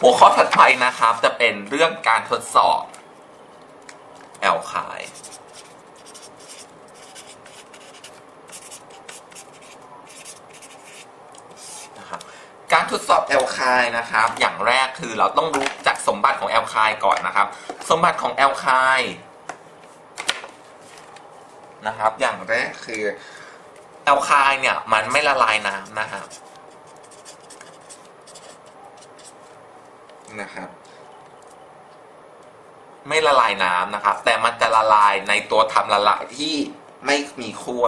หัวข้อถัดไปนะครับ จะเป็นเรื่องการทดสอบแอลไคน์นะครับการทดสอบแอลไคน์นะครับ อย่างแรกคือเราต้องรู้จักสมบัติของแอลไคน์ก่อนนะครับ สมบัติของแอลไคน์นะครับ อย่างแรกคือแอลไคน์เนี่ยมันไม่ละลายน้ำนะครับ นะครับไม่ละลายน้ำนะครับ แต่มันจะละลายในตัวทำละลายที่ไม่มีขั้ว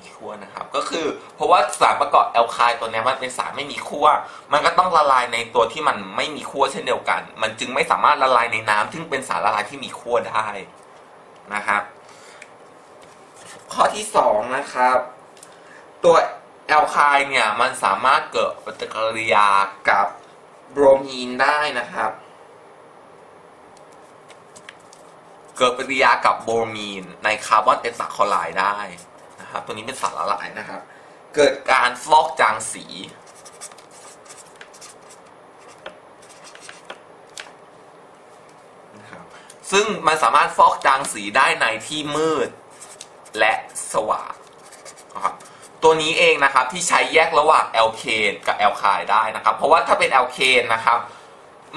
มีขั้วนะครับ ก็คือ เพราะว่าสารประกอบแอลคายตัวนี้มันเป็นสารไม่มีขั้วมันก็ต้องละลายในตัวที่มันไม่มีขั้วเช่นเดียวกัน มันจึงไม่สามารถละลายในน้ำซึ่งเป็นสารละลายที่มีขั้วได้นะครับข้อที่สองนะครับ ตัวแอลไคน์เนี่ยมันสามารถเกิดปฏิกิริยากับโบรมีนได้นะครับ เกิดปฏิกิริยากับโบรมีนในคาร์บอนเตตราคลอไรด์ได้ นะครับ ตัวนี้เป็นสารละลายนะครับ เกิดการฟอกจางสี ซึ่งมันสามารถฟอกจางสีได้ในที่มืดและสว่างนะครับตัวนี้เองนะครับที่ใช้แยกระหว่าง alkane กับ alkyne ได้นะครับ เพราะว่าถ้าเป็น alkane นะครับ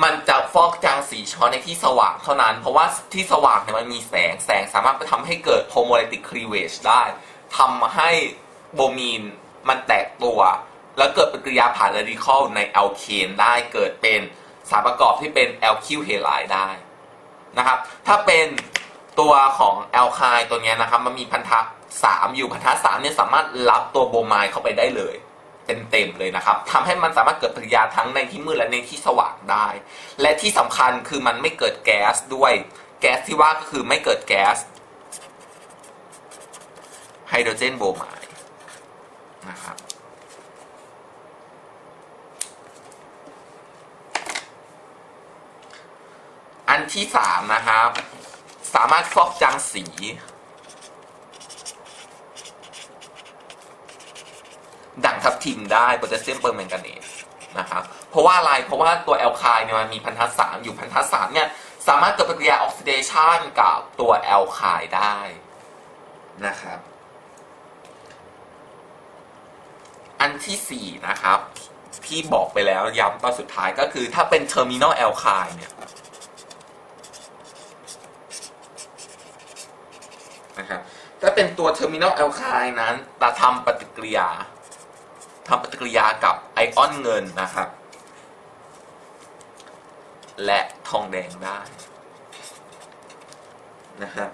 มันจะฟอกจางสีเฉพาะในที่สว่างเท่านั้น เพราะว่าที่สว่างเนี่ยมันมีแสงแสงสามารถไปทำให้เกิด homolytic cleavage ได้ ทำให้โบรมีนมันแตกตัว แล้วเกิดปฏิกิริยาผ่าน radical ใน alkane ได้เกิดเป็นสารประกอบที่เป็น alkyl halide ได้นะครับ ถ้าเป็นตัวของ alkyne ตัวนี้นะครับ มันมีพันธะสามอยู่พันธะสามเนี่ยสามารถรับตัวโบรไมด์เข้าไปได้เลยเต็มๆเลยนะครับทำให้มันสามารถเกิดปฏิกิริยาทั้งในที่มืดและในที่สว่างได้ และที่สำคัญคือมันไม่เกิดแก๊สด้วย แก๊สที่ว่าก็คือไม่เกิดแก๊ส ไฮโดรเจนโบรไมด์นะครับอันที่สามนะครับ สามารถฟอกจางสี ด่างทับทิมได้โพแทสเซียมเปอร์แมงกานีสนะครับ เพราะว่าอะไร เพราะว่าตัว alkyne เนี่ยมันมีพันธะสามอยู่พันธะสามเนี่ยสามารถเกิดปฏิกิริยาออกซิเดชันกับตัว alkyne ได้นะครับ อันที่สี่นะครับ ที่บอกไปแล้วย้ำตอนสุดท้ายก็คือถ้าเป็น terminal alkyne เนี่ยนะครับถ้าเป็นตัว terminal alkyne นั้นจะทำปฏิกิริยาทำปฏิกิริยากับไอออนเงินนะครับ และทองแดงได้นะครับ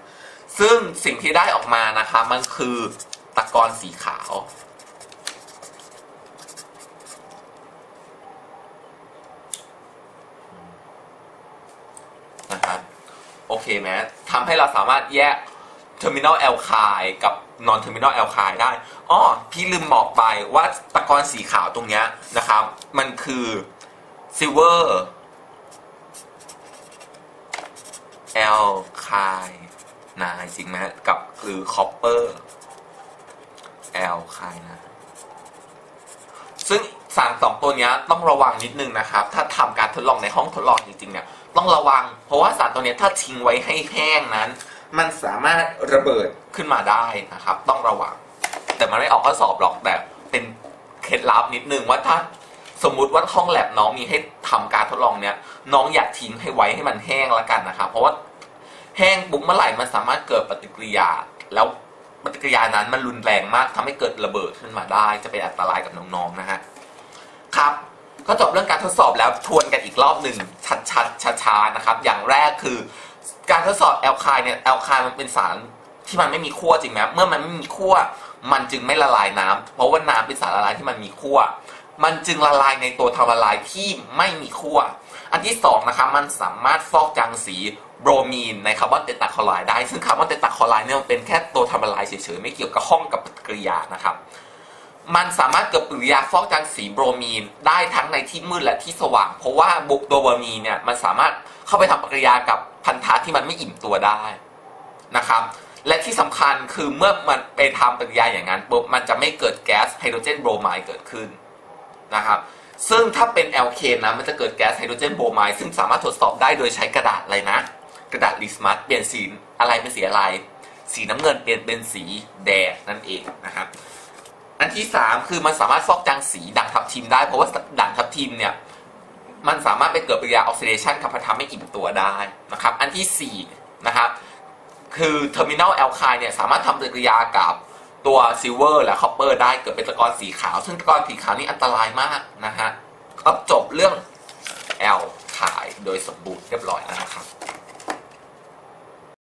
ซึ่งสิ่งที่ได้ออกมานะครับมันคือตะกอนสีขาว นะครับโอ เคไหมทำให้เราสามารถแยก terminal alkyl กับ non terminal alkyl ได้อ๋อพี่ลืมบอกไปว่าตะกอนสีขาวตรงเนี้ยนะครับ มันคือ silver alkyl นะจริงไหมกับหรือ copper alkyl นะซึ่ง สารสองตัวนี้ต้องระวังนิดนึงนะครับ ถ้าทำการทดลองในห้องทดลองจริงๆเนี่ยต้องระวัง เพราะว่าสารตัวนี้ถ้าทิ้งไว้ให้แห้งนั้น มันสามารถระเบิดขึ้นมาได้นะครับ ต้องระวัง แต่มันไม่ออกข้อสอบหรอกแต่เป็นเคล็ดลับนิดนึงว่าถ้าสมมุติว่าห้องแลบน้องมีให้ทำการทดลองเนี้ยน้องอยากทิ้งให้ไว้ให้มันแห้งแล้วกันนะครับ เพราะว่าแห้งปุ๊บเมื่อไหร่มันสามารถเกิดปฏิกิริยา แล้วปฏิกิริยานั้นมันรุนแรงมากทำให้เกิดระเบิดขึ้นมาได้ จะเป็นอันตรายกับน้องๆนะฮะ ครับ ก็จบเรื่องการทดสอบแล้วทวนกันอีกรอบหนึ่งชัดๆช้าๆนะครับ อย่างแรกคือ การทดสอบ alkyne เนี่ย alkyne มันเป็นสารที่มันไม่มีขั้วจริงไหมเมื่อมันไม่มีขั้วมันจึงไม่ละลายน้ำเพราะว่าน้ำเป็นสารละลายที่มันมีขั้วมันจึงละลายในตัวทำละลายที่ไม่มีขั้วอันที่สองนะครับมันสามารถฟอกจางสีโบรมีนในคาร์บอนเตตระคลอไรด์ได้ ซึ่งคาร์บอนเตตระคลอไรด์เนี่ยมันเป็นแค่ตัวทำละลายเฉยๆ ไม่เกี่ยวกับห้องกับปฏิกิริยานะครับ มันสามารถเกิดปฏิกิริยาฟอกจางสีโบรมีนได้ทั้งในที่มืดและที่สว่าง เพราะว่าพวกตัวโบรมีนเนี่ยมันสามารถเข้าไปทำปฏิกิริยากับพันธะที่มันไม่อิ่มตัวได้นะครับและที่สำคัญคือเมื่อมันไปทำปฏิกิริยาอย่างนั้นปุ๊บมันจะไม่เกิดแก๊สไฮโดรเจนโบรไมด์เกิดขึ้นนะครับซึ่งถ้าเป็น alkane นะมันจะเกิดแก๊สไฮโดรเจนโบรไมด์ซึ่งสามารถตรวจสอบได้โดยใช้กระดาษอะไรนะ กระดาษลิตมัสเปลี่ยนสีอะไรเป็นสีอะไร สีน้ำเงินเปลี่ยนเป็นสีแดงนั่นเองนะครับ อันที่3คือมันสามารถฟอกจางสีด่างทับทิมได้ เพราะว่าด่างทับทิมเนี่ยมันสามารถไปเกิดปฏิกิริยาออกซิเดชันกับพันธะไม่อิ่มตัวได้นะครับอันที่4นะครับคือ terminal alkyne เนี่ยสามารถทำปฏิกิริยากับตัว silver และ copper ได้เกิดเป็นตะกอนสีขาว ซึ่งตะกอนสีขาวนี่อันตรายมากนะฮะก็จบเรื่อง alkyne โดยสมบูรณ์เรียบร้อยแล้วนะครับ